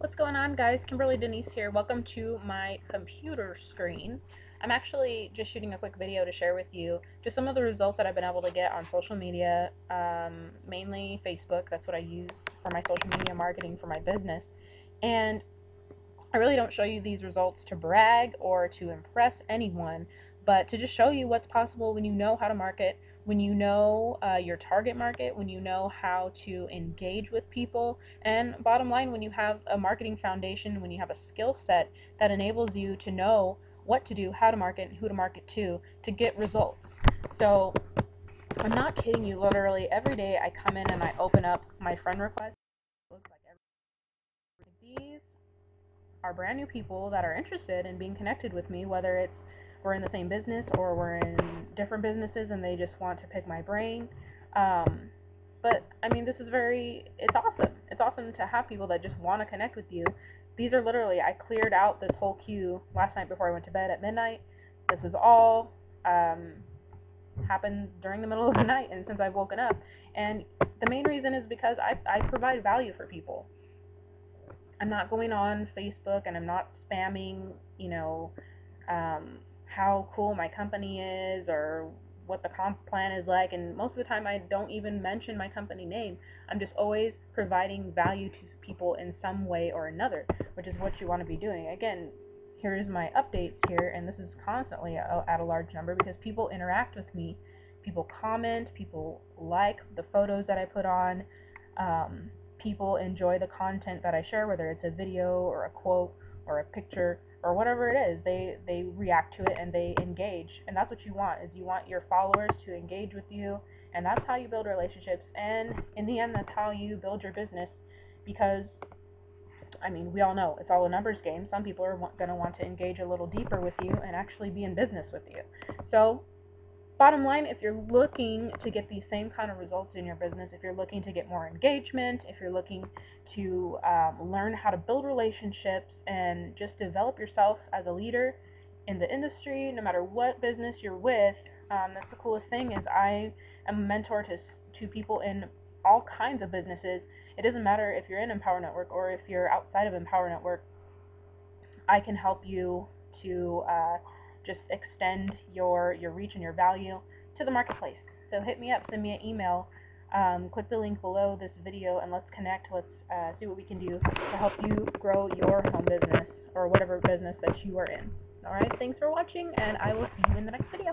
What's going on guys? Kimberly Denise here. Welcome to my computer screen. I'm actually just shooting a quick video to share with you just some of the results that I've been able to get on social media, um, mainly Facebook. That's what I use for my social media marketing for my business. And I really don't show you these results to brag or to impress anyone, but to just show you what's possible when you know how to market, when you know uh, your target market, when you know how to engage with people, and bottom line, when you have a marketing foundation, when you have a skill set that enables you to know what to do, how to market, and who to market to to get results. So I'm not kidding you, literally every day I come in and I open up my friend request. Looks like these are brand new people that are interested in being connected with me, whether it's we're in the same business or we're in different businesses and they just want to pick my brain. Um, but I mean, this is very, it's awesome. It's awesome to have people that just want to connect with you. These are literally, I cleared out this whole queue last night before I went to bed at midnight. This is all um, happened during the middle of the night and since I've woken up. And the main reason is because I, I provide value for people. I'm not going on Facebook and I'm not spamming, you know, um, how cool my company is or what the comp plan is like and most of the time I don't even mention my company name. I'm just always providing value to people in some way or another, which is what you want to be doing. Again, here's my updates here and this is constantly at a large number because people interact with me. People comment, people like the photos that I put on. Um, people enjoy the content that I share, whether it's a video or a quote or a picture or whatever it is they they react to it and they engage. And that's what you want is you want your followers to engage with you. And that's how you build relationships. And in the end that's how you build your business. Because I mean we all know it's all a numbers game. Some people are going to want to engage a little deeper with you and actually be in business with you. So bottom line, if you're looking to get these same kind of results in your business, if you're looking to get more engagement, if you're looking to um, learn how to build relationships and just develop yourself as a leader in the industry, no matter what business you're with, um, that's the coolest thing is I am a mentor to, to people in all kinds of businesses. It doesn't matter if you're in Empower Network or if you're outside of Empower Network. I can help you to uh, just extend your, your reach and your value to the marketplace. So hit me up, send me an email, um, click the link below this video, and let's connect. Let's uh, see what we can do to help you grow your home business or whatever business that you are in. Alright, thanks for watching, and I will see you in the next video.